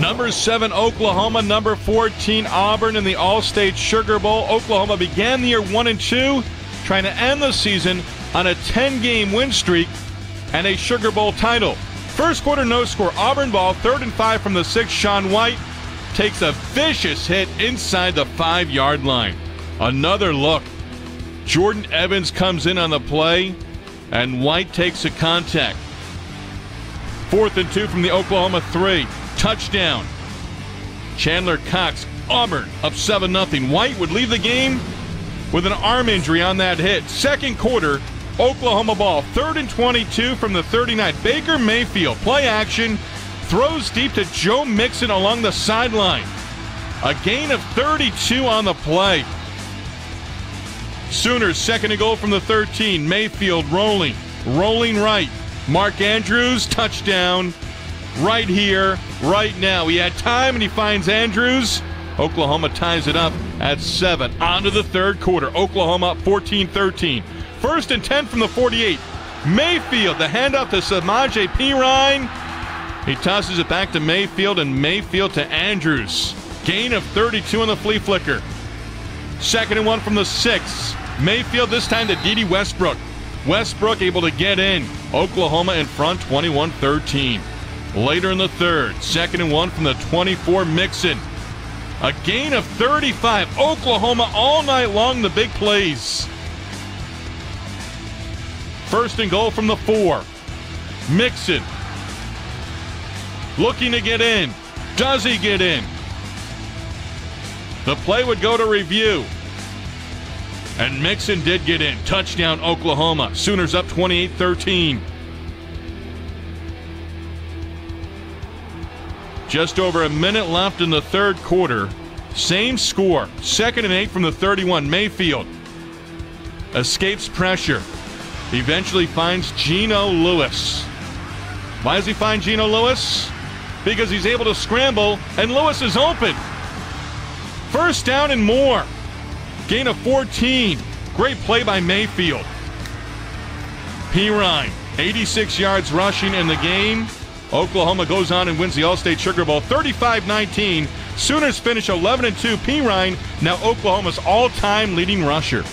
Number seven, Oklahoma. Number 14, Auburn in the Allstate Sugar Bowl. Oklahoma began the year 1 and 2, trying to end the season on a 10 game win streak and a Sugar Bowl title. First quarter, no score. Auburn ball, third and five from the six. Sean White takes a vicious hit inside the five yard line. Another look. Jordan Evans comes in on the play, and White takes a contact. Fourth and two from the Oklahoma three. Touchdown. Chandler Cox, Auburn, up 7 0. White would leave the game with an arm injury on that hit. Second quarter, Oklahoma ball, third and 22 from the 39. Baker Mayfield, play action, throws deep to Joe Mixon along the sideline. A gain of 32 on the play. Sooners second and goal from the 13. Mayfield rolling, rolling right. Mark Andrews, touchdown. Right here, right now. He had time and he finds Andrews. Oklahoma ties it up at seven. On to the third quarter. Oklahoma up 14 13. First and 10 from the 48. Mayfield, the handoff to Samaje Perine. He tosses it back to Mayfield and Mayfield to Andrews. Gain of 32 on the flea flicker. Second and one from the six. Mayfield this time to Dede Westbrook. Westbrook able to get in. Oklahoma in front 21 13. Later in the third, second and one from the 24 Mixon. A gain of 35. Oklahoma all night long, the big plays. First and goal from the four. Mixon. Looking to get in. Does he get in? The play would go to review. And Mixon did get in. Touchdown, Oklahoma. Sooners up 28 13. Just over a minute left in the third quarter. Same score. Second and eight from the 31. Mayfield escapes pressure. Eventually finds Geno Lewis. Why does he find Geno Lewis? Because he's able to scramble and Lewis is open. First down and more. Gain of 14. Great play by Mayfield. Perine, 86 yards rushing in the game. Oklahoma goes on and wins the Allstate Sugar Bowl 35-19. Sooners finish 11 2. Perine now Oklahoma's all-time leading rusher.